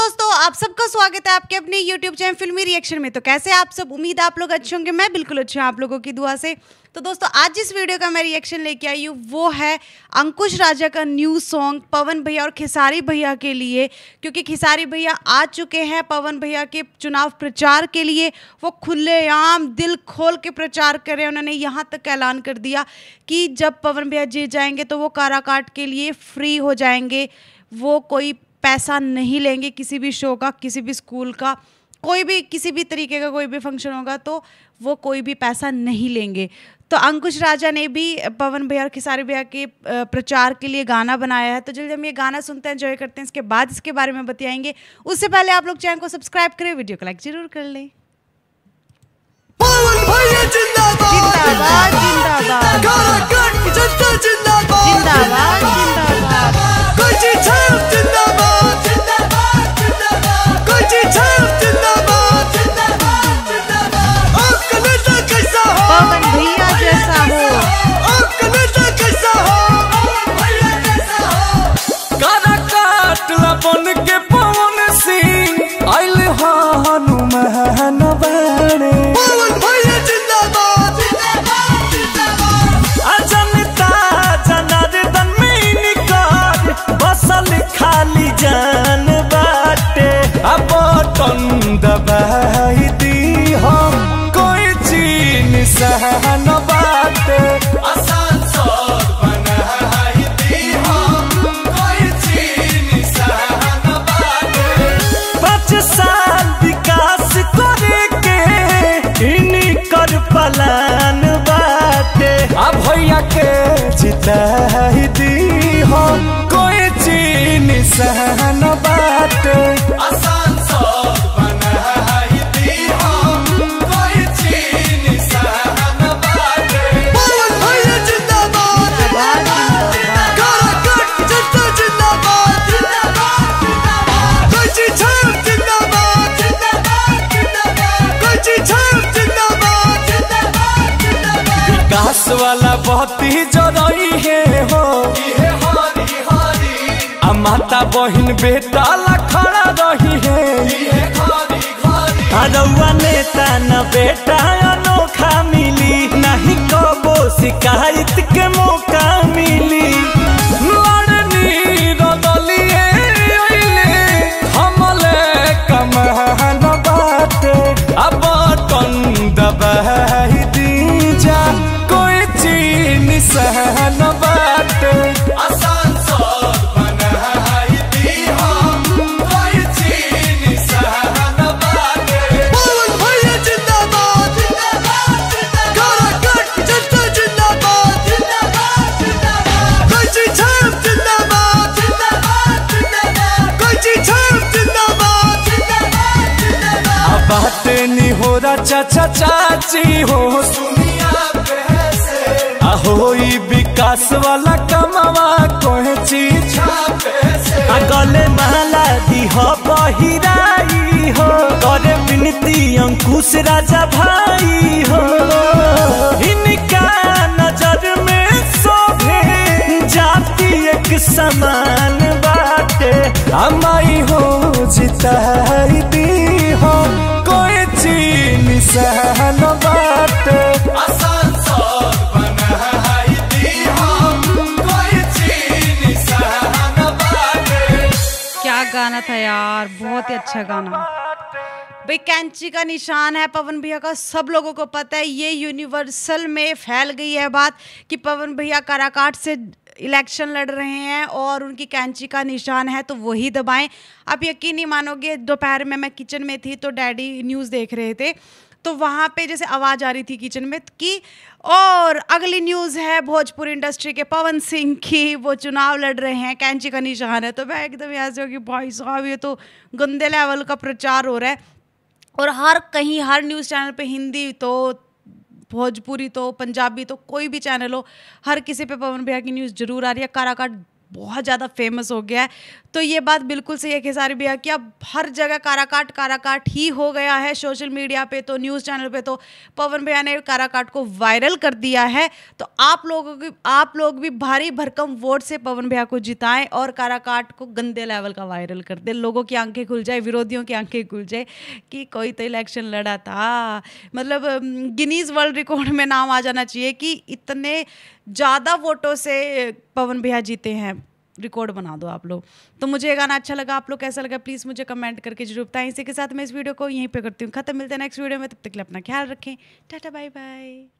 दोस्तों, आप सबका स्वागत है आपके अपने YouTube चैनल फिल्मी रिएक्शन में। तो कैसे आप सब? उम्मीद आप लोग अच्छे होंगे। मैं बिल्कुल अच्छी हूँ, आप लोगों की दुआ से। तो दोस्तों, आज जिस वीडियो का मैं रिएक्शन लेके आई हूँ, वो है अंकुश राजा का न्यू सॉन्ग पवन भैया और खिसारी भैया के लिए। क्योंकि खिसारी भैया आ चुके हैं पवन भैया के चुनाव प्रचार के लिए। वो खुलेआम दिल खोल के प्रचार कर रहे हैं। उन्होंने यहाँ तक ऐलान कर दिया कि जब पवन भैया जीत जाएँगे तो वो काराकाट के लिए फ्री हो जाएँगे। वो कोई पैसा नहीं लेंगे किसी भी शो का किसी भी स्कूल का कोई भी किसी भी तरीके का कोई भी फ़ंक्शन होगा तो वो कोई भी पैसा नहीं लेंगे। तो अंकुश राजा ने भी पवन भैया और खिसारी भैया के प्रचार के लिए गाना बनाया है तो जल्दी हम ये गाना सुनते हैं एंजॉय करते हैं इसके बाद इसके बारे में बताएँगे। उससे पहले आप लोग चैनल को सब्सक्राइब करें वीडियो को लाइक ज़रूर कर लें। जिंदाबाद। जिंदाबाद। जिंदाबाद। सहन बाटे आसान सौर बनाई दी हम कोई चीन सहन बाटे पाँच साल विकास करे के इनकर पलान बाटे आ भैया के जिताई दी हम कोई चीन सहन बहन बेटा ला खड़ा रही है। रउआ नेता न बेटा अनोखा मिली, नहीं कबो शिकायत के मौका चाचा चाची हो, सुनिया पैसे विकास वाला कमावा कोई चीज़। पैसे आ गले माला दी हो, बहिराई हो। करे विनती अंकुश राजा भाई हो। इनका नज़र में शोभे, जाति एक समान बाटे। हमारी हो, जिताई दी हो। सहन बाटे क्या गाना था यार बहुत ही अच्छा गाना। भाई कैंची का निशान है पवन भैया का सब लोगों को पता है ये यूनिवर्सल में फैल गई है बात कि पवन भैया काराकाट से इलेक्शन लड़ रहे हैं और उनकी कैंची का निशान है तो वही दबाएँ। आप यकीन नहीं मानोगे, दोपहर में मैं किचन में थी तो डैडी न्यूज़ देख रहे थे। तो वहाँ पे जैसे आवाज़ आ रही थी किचन में कि, और अगली न्यूज़ है भोजपुरी इंडस्ट्री के पवन सिंह की, वो चुनाव लड़ रहे हैं, कैंची का निशान है। तो मैं एकदम ऐसे हो कि भाई साहब, ये तो गंदे लेवल का प्रचार हो रहा है। और हर कहीं, हर न्यूज़ चैनल पे हिंदी तो भोजपुरी तो पंजाबी तो कोई भी चैनल हो, हर किसी पे पवन भैया की न्यूज़ ज़रूर आ रही है। काराकाट बहुत ज़्यादा फ़ेमस हो गया है। तो ये बात बिल्कुल सही है खेसारी भैया कि अब हर जगह काराकाट काराकाट ही हो गया है सोशल मीडिया पे तो न्यूज़ चैनल पे तो। पवन भैया ने काराकाट को वायरल कर दिया है। तो आप लोगों की, आप लोग भी भारी भरकम वोट से पवन भैया को जिताएँ और काराकाट को गंदे लेवल का वायरल कर दे। लोगों की आँखें खुल जाए, विरोधियों की आँखें खुल जाए कि कोई तो इलेक्शन लड़ा था। मतलब गिनीज वर्ल्ड रिकॉर्ड में नाम आ जाना चाहिए कि इतने ज़्यादा वोटों से पवन भैया जीते हैं। रिकॉर्ड बना दो आप लोग। तो मुझे ये गाना अच्छा लगा, आप लोग कैसा लगा? प्लीज़ मुझे कमेंट करके ज़रूर बताएँ। इसी के साथ मैं इस वीडियो को यहीं पे करती हूँ। खत्म, मिलते हैं नेक्स्ट वीडियो में। तब तक के लिए अपना ख्याल रखें। Tata bye bye